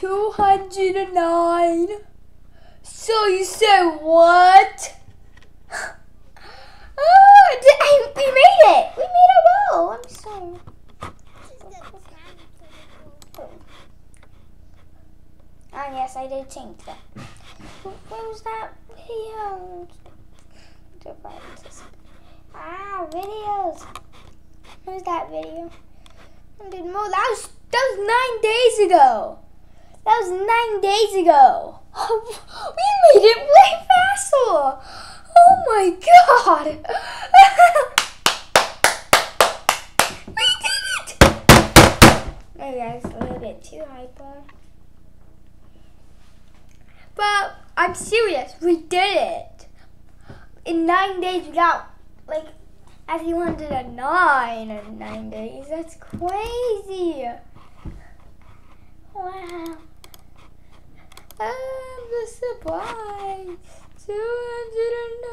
209. So you said what? Oh, d- we made it! We made a roll! I'm sorry. Ah, yes, I did change that. Wh- Where was that video? Devices. Ah, videos. Where's that video? I did more. That was that was nine days ago. That was nine days ago. we made it way faster. Oh my god. we did it. Maybe I was a little bit too hyper. But I'm serious. We did it. In nine days we got like everyone did a nine in nine days. That's crazy. Wow. I'm the supply 209.